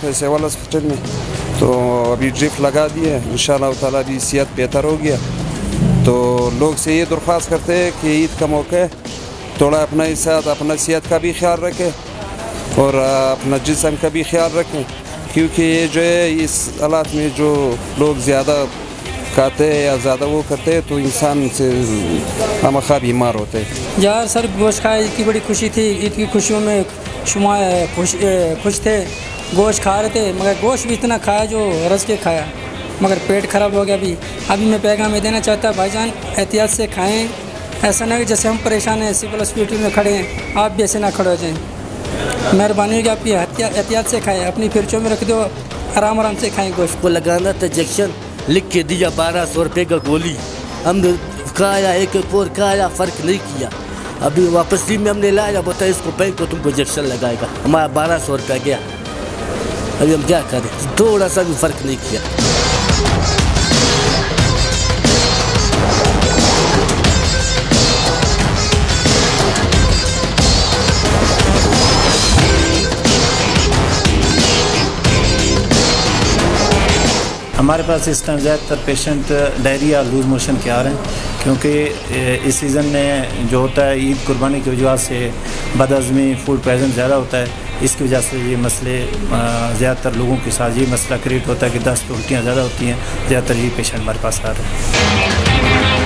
تھا civil hospital میں۔ تو ابھی ڈرپ لگا دیے ان شاء اللہ تعالیٰ ابھی صحت بہتر ہو گیا۔ تو لوگ سے یہ درخواست کرتے ہیں کہ عید کا موقع ہے۔ تھوڑا اپنا ساتھ اپنا صحت کا بھی خیال رکھیں اور اپنا جسم کا بھی خیال رکھیں۔ کیونکہ یہ جو ہے، اس حالات میں جو لوگ زیادہ کھاتے ہیں یا زیادہ وہ کرتے ہیں، تو انسان سے ہمخواہ بیمار ہوتے ہیں۔ یار سر گوشت کھایا عید کی بڑی خوشی تھی۔ عید کی خوشیوں میں شما خوش خوش تھے۔ گوشت کھا رہے تھے، مگر گوشت بھی اتنا کھایا جو رس کے کھایا۔ مگر پیٹ خراب ہو گیا ابھی۔ ابھی میں پیغام میں دینا چاہتا بھائی جان، احتیاط سے کھائیں۔ ایسا نہ کہ جیسے ہم پریشان ہیں، سول ہاسپٹل میں کھڑے ہیں، آپ بھی ایسے نہ کھڑے ہو جائیں۔ مہربانی ہوگی آپ کی، احتیاط سے کھائیں۔ اپنی فرچوں میں رکھ دو، آرام آرام سے کھائیں گوشت۔ کو لگانا تھا انجیکشن، لکھ کے دیا بارہ سو روپے کا گولی۔ ہم نے کھایا، ایک ایک اور کھایا، فرق نہیں کیا۔ ابھی واپسی میں ہم نے لایا بتا اس کو بینک کو تم کو انجیکشن لگائے گا۔ ہمارا بارہ سو روپیہ گیا۔ ابھی ہم کیا کریں؟ تھوڑا سا بھی فرق نہیں کیا۔ ہمارے پاس اس ٹائم زیادہ تر پیشنٹ ڈائریا لوز موشن کے آ رہے ہیں، کیونکہ اس سیزن میں جو ہوتا ہے، عید قربانی کی وجہ سے بدعظمی فوڈ پوائزن زیادہ ہوتا ہے۔ اس کی وجہ سے یہ مسئلے زیادہ تر لوگوں کے ساتھ یہ مسئلہ کریٹ ہوتا ہے کہ دست الٹیاں زیادہ ہوتی ہیں۔ زیادہ تر یہ پیشنٹ ہمارے پاس آ رہے ہیں۔